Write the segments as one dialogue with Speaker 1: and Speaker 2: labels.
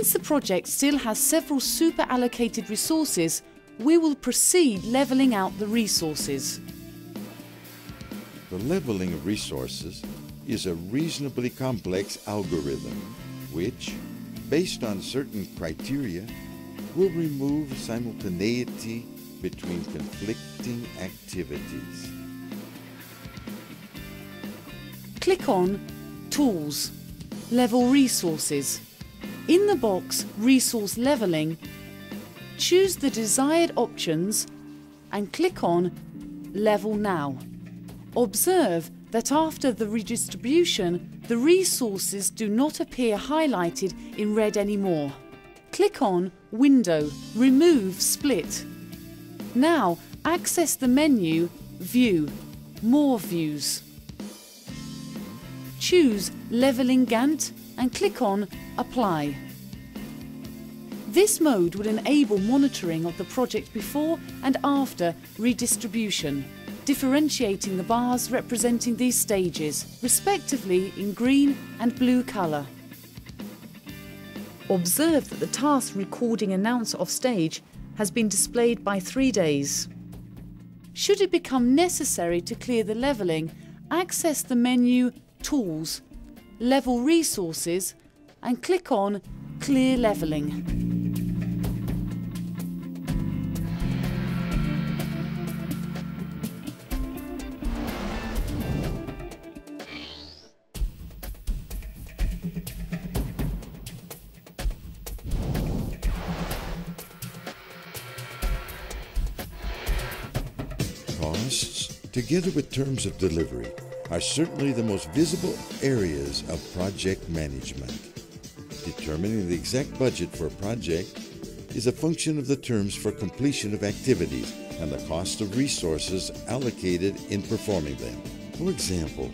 Speaker 1: Since the project still has several super allocated resources, we will proceed levelling out the resources.
Speaker 2: The leveling of resources is a reasonably complex algorithm which, based on certain criteria, will remove simultaneity between conflicting activities.
Speaker 1: Click on Tools, Level Resources. In the box Resource Leveling, choose the desired options and click on Level Now. Observe that after the redistribution, the resources do not appear highlighted in red anymore. Click on Window, Remove Split. Now access the menu View, More Views. Choose Leveling Gantt and click on Apply. This mode will enable monitoring of the project before and after redistribution, differentiating the bars representing these stages, respectively in green and blue colour. Observe that the task recording announcer of stage has been displayed by three days. Should it become necessary to clear the levelling, access the menu Tools, Level Resources and click on Clear Levelling.
Speaker 2: Costs, together with terms of delivery, are certainly the most visible areas of project management. Determining the exact budget for a project is a function of the terms for completion of activities and the cost of resources allocated in performing them. For example,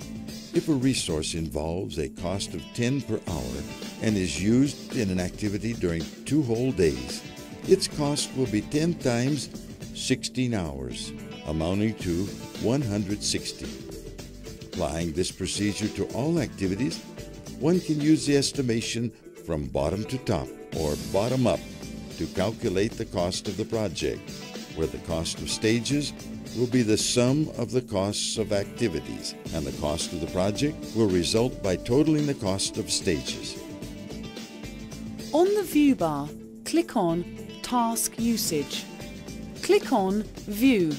Speaker 2: if a resource involves a cost of 10 per hour and is used in an activity during two whole days, its cost will be 10 times 16 hours, amounting to 160. Applying this procedure to all activities, one can use the estimation from bottom to top or bottom up to calculate the cost of the project, where the cost of stages will be the sum of the costs of activities, and the cost of the project will result by totaling the cost of stages.
Speaker 1: On the view bar, click on Task Usage. Click on View,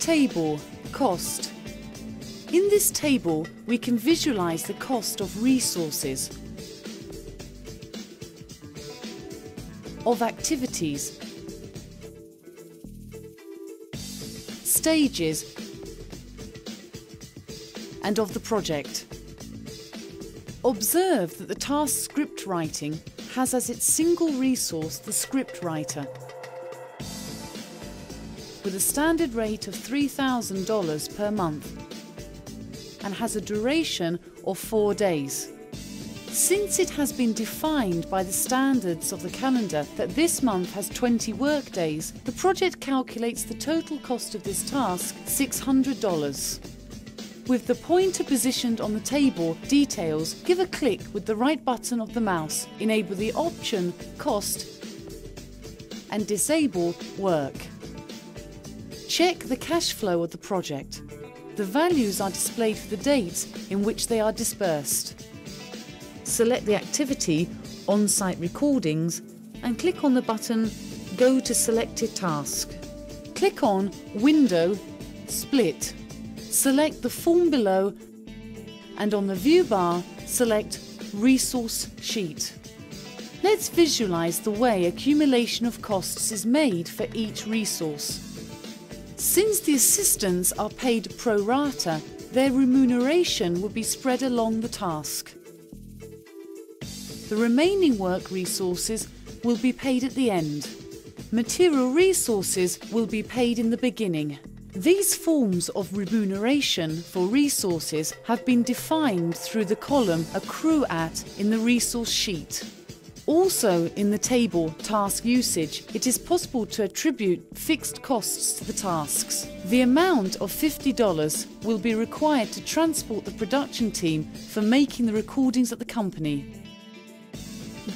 Speaker 1: Table, Cost. In this table, we can visualize the cost of resources, of activities, stages, and of the project. Observe that the task script writing has as its single resource the script writer. With a standard rate of $3,000 per month and has a duration of four days. Since it has been defined by the standards of the calendar that this month has 20 work days, the project calculates the total cost of this task $600. With the pointer positioned on the table details, give a click with the right button of the mouse, enable the option Cost and disable Work. Check the cash flow of the project. The values are displayed for the dates in which they are dispersed. Select the activity On-Site Recordings and click on the button Go to Selected Task. Click on Window, Split. Select the form below and on the view bar select Resource Sheet. Let's visualize the way accumulation of costs is made for each resource. Since the assistants are paid pro rata, their remuneration will be spread along the task. The remaining work resources will be paid at the end. Material resources will be paid in the beginning. These forms of remuneration for resources have been defined through the column Accrue at in the resource sheet. Also in the table Task Usage, it is possible to attribute fixed costs to the tasks. The amount of $50 will be required to transport the production team for making the recordings at the company.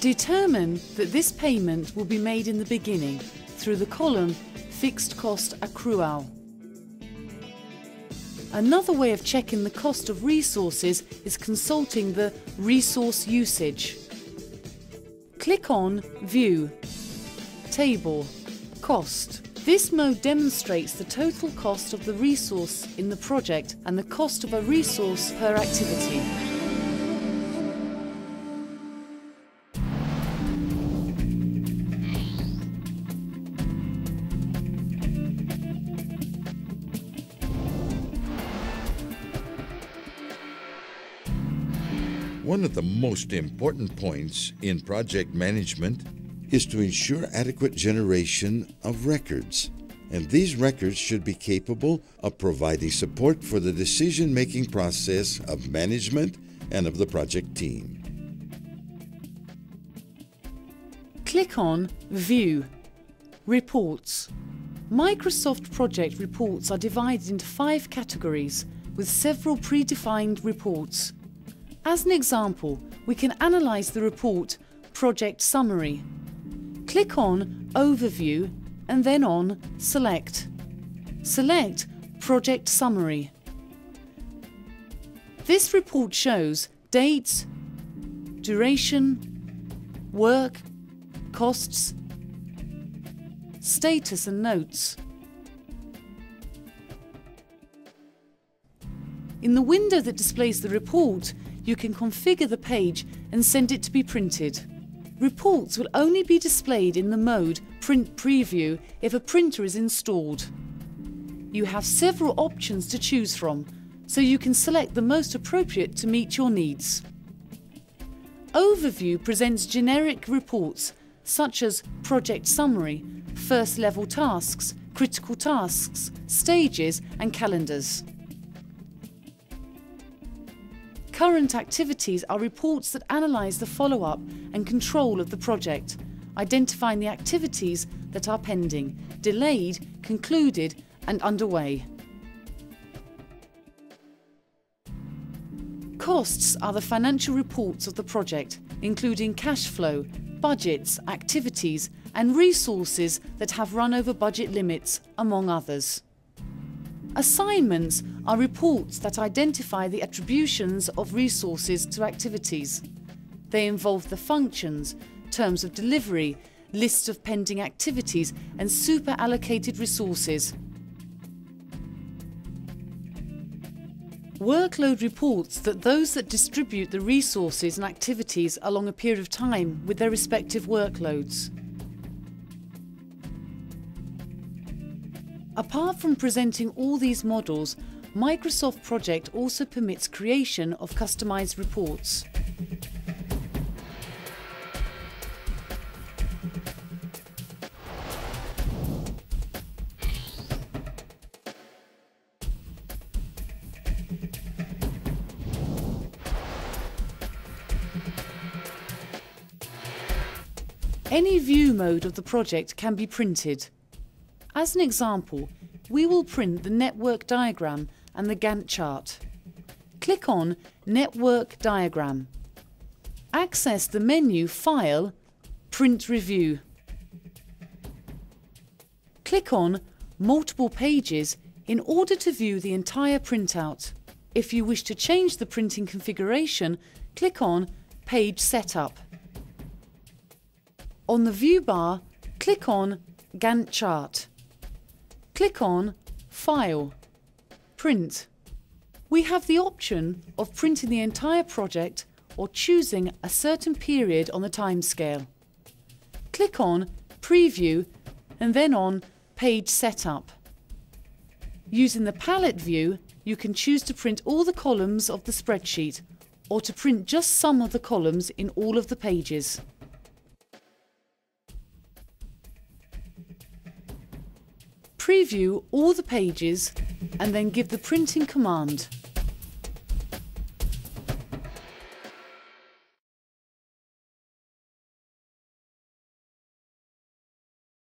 Speaker 1: Determine that this payment will be made in the beginning through the column Fixed Cost Accrual. Another way of checking the cost of resources is consulting the Resource Usage. Click on View, Table, Cost. This mode demonstrates the total cost of the resource in the project and the cost of a resource per activity.
Speaker 2: Of the most important points in project management is to ensure adequate generation of records. And these records should be capable of providing support for the decision making process of management and of the project team.
Speaker 1: Click on View Reports. Microsoft Project reports are divided into five categories with several predefined reports. As an example, we can analyse the report Project Summary. Click on Overview and then on Select. Select Project Summary. This report shows dates, duration, work, costs, status and notes. In the window that displays the report, you can configure the page and send it to be printed. Reports will only be displayed in the mode Print Preview if a printer is installed. You have several options to choose from, so you can select the most appropriate to meet your needs. Overview presents generic reports such as project summary, first level tasks, critical tasks, stages and calendars. Current activities are reports that analyse the follow-up and control of the project, identifying the activities that are pending, delayed, concluded and underway. Costs are the financial reports of the project, including cash flow, budgets, activities and resources that have run over budget limits, among others. Assignments are reports that identify the attributions of resources to activities. They involve the functions, terms of delivery, lists of pending activities and super allocated resources. Workload reports that those that distribute the resources and activities along a period of time with their respective workloads. Apart from presenting all these models, Microsoft Project also permits creation of customized reports. Any view mode of the project can be printed. As an example, we will print the network diagram and the Gantt chart. Click on Network Diagram. Access the menu File, Print Preview. Click on Multiple Pages in order to view the entire printout. If you wish to change the printing configuration, click on Page Setup. On the view bar, click on Gantt chart click on File, Print. We have the option of printing the entire project or choosing a certain period on the timescale. Click on Preview and then on Page Setup. Using the palette view, you can choose to print all the columns of the spreadsheet or to print just some of the columns in all of the pages. Preview all the pages and then give the printing command.